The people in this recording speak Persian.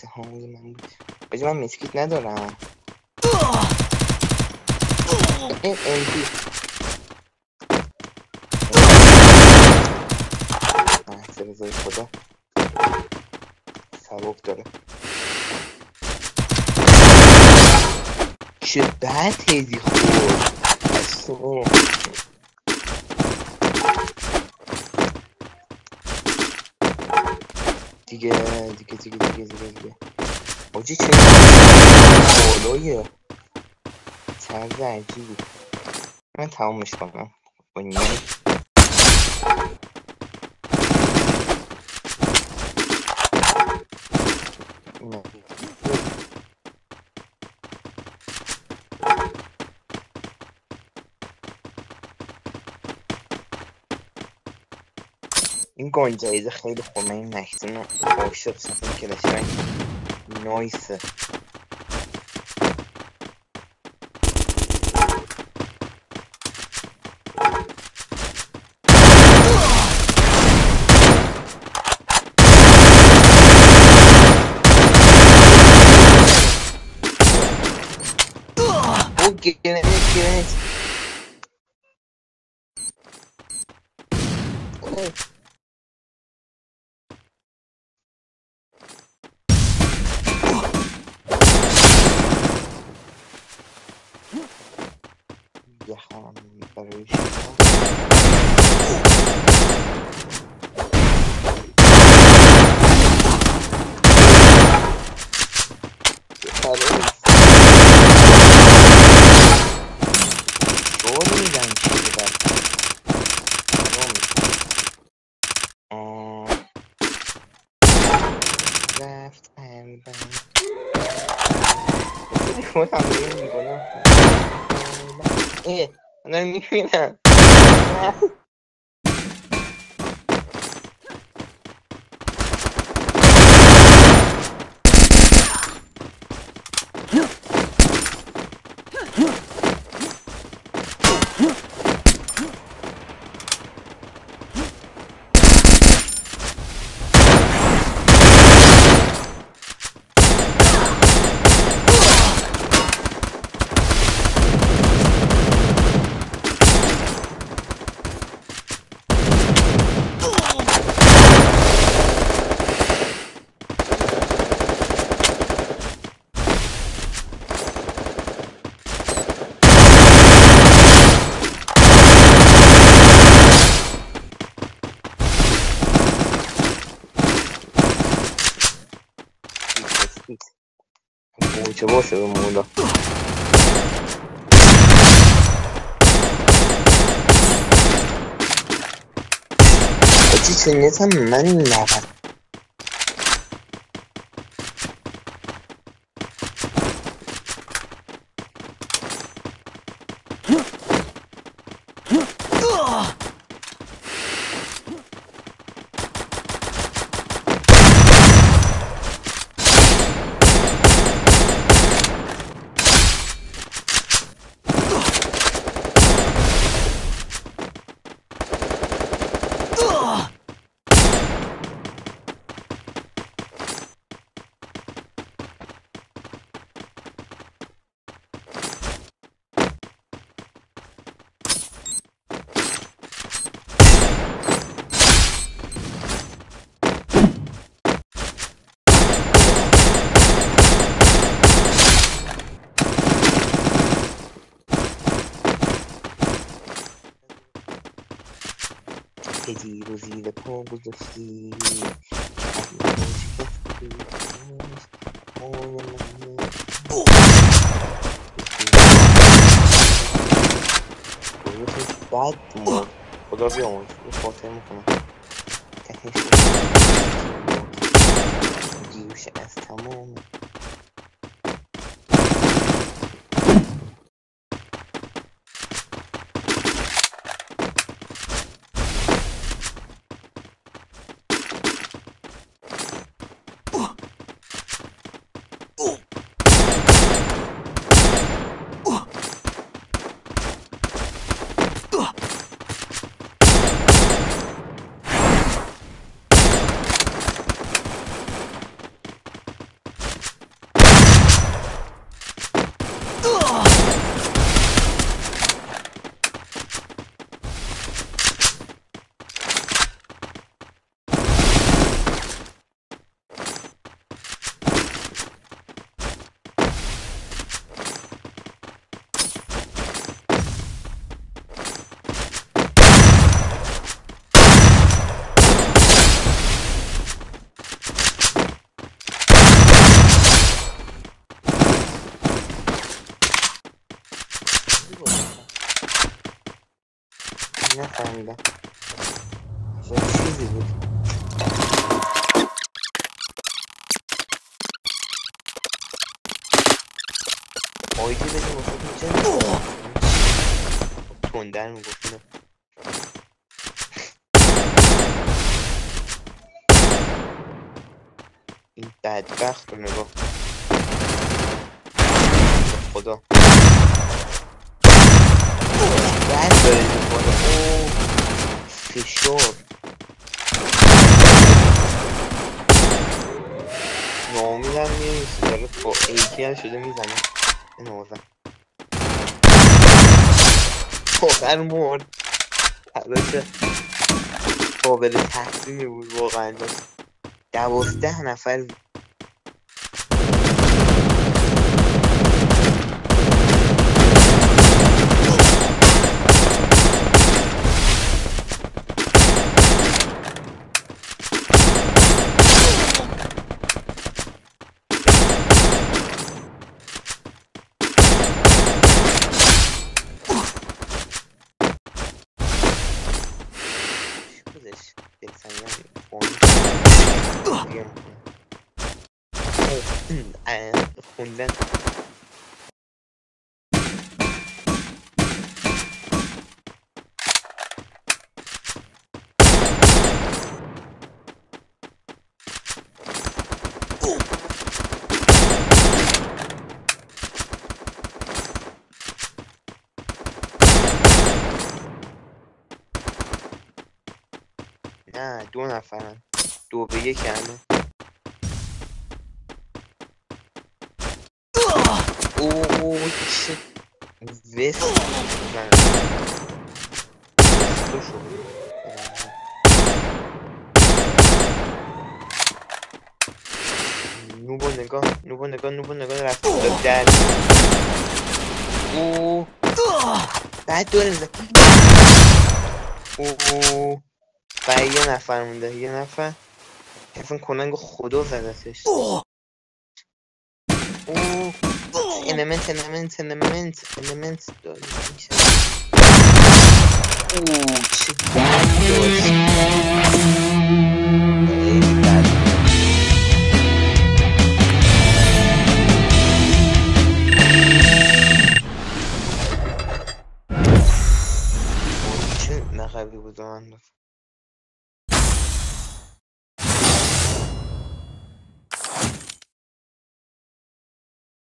شروع امتحان من بود. بجا من مسکیت ندارم. این ام پی محصه بذاری خدا. سبک داره. چه بد هیدی خورد دیگه دیگه دیگه دیگه دیگه دیگه. آجی چه بالایه طرز عجیبی من تمامش کنم. با نیمی این گنجایزه خیلی خوب من این مکتون رو عاشق شدم کلش رنگ نایسه او گرنت گرنت اوه. خودم دیگه می‌کنم. اه من دارم می‌بینم گوچه باشه به todo el mundo. fogos desse. Cuidado, mano. Vou dar avião, eu posso ir no canal. Deus, essa é mão. Né? نفهمیدم. چیزی بود؟ آیدی بدیم واسه اینجا تندر می‌گفت این بدبخت رو نگاه. خدا بد داره می‌کنه اوه فشار ناامیدم نیست. داره با ایکی شده می‌زنه. این آزم واقعا مرد. تلاش قابل تحسینی بود واقعا. دوازده نفر Nah, do not fan. Do a video camera. اوه چه وست من تو شد نوبو نگاه نوبو نگاه نوبو نگاه رفت داد در اوه بعد دور نزد اوه و یه نفر مونده یه نفر اصلا کننگ خدا زدتش element, element, element, element. Uuu, czy Nereye bir bu zamanda?